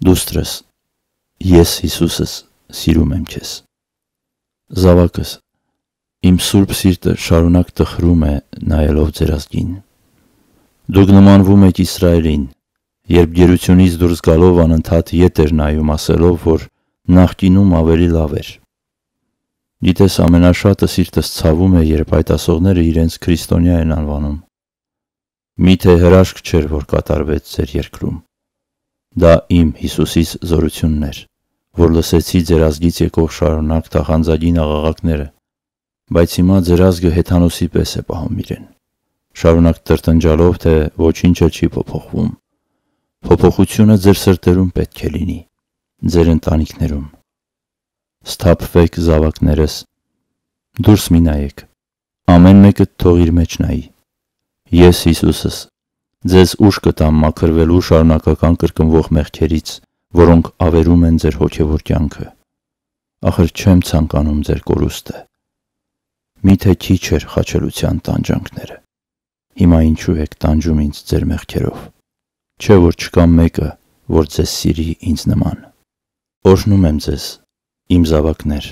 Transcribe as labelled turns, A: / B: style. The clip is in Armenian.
A: Դուստրս, ես Հիսուսս սիրում եմ քեզ։ Զավակս, իմ սուրբ սիրտը շարունակ տխրում է նայելով ձեր ազգին։ Դուք նմանվում եք Իսրայելին, երբ գերությունից դուրս գալով անընդհատ ետ էր նայում ասելով, որ նախկինում ավելի լավ էր։ Գիտես, ամենաշատը սիրտս ցավում է, երբ այդ ասողները իրենց քրիստոնյա են անվանում։ Միթե հրաշք չէր, որ կատարվեց ձեր երկրում։ Դա իմ Հիսուսից զորությունն էր, որ լսեցի ձեր ազգից եկող շարունակ թախանձագին աղաղակները, բայց հիմա ձեր ազգը հեթանոսի պես է պահում իրեն։ Շարունակ տրտնջալով, թե ոչինչը չի փոփոխվում։ Փոփոխությունը ձեր սրտերում պետք է լինի, ձեր ընտանիքներում։ Սթափվեք զավակներս, դուրս մի նայեք։ Ամեն մեկը թող իր մեջ նայի։ Ես Հիսուսս ձեզ ուշ կտամ մաքրվելու շարունակական կրկնվող մեղքերից, որոնք ավերում են ձեր հոգևոր կյանքը։ Ախր չեմ ցանկանում ձեր կորուստը։ Միթե քիչ էր խաչելության տանջանքները։ Հիմա ինչու եք տանջում ինձ ձեր մեղքերով։ Չէ որ չկա մեկը, որ ձեզ սիրի ինձ նման։ Օրհնում եմ ձեզ, իմ զավակներ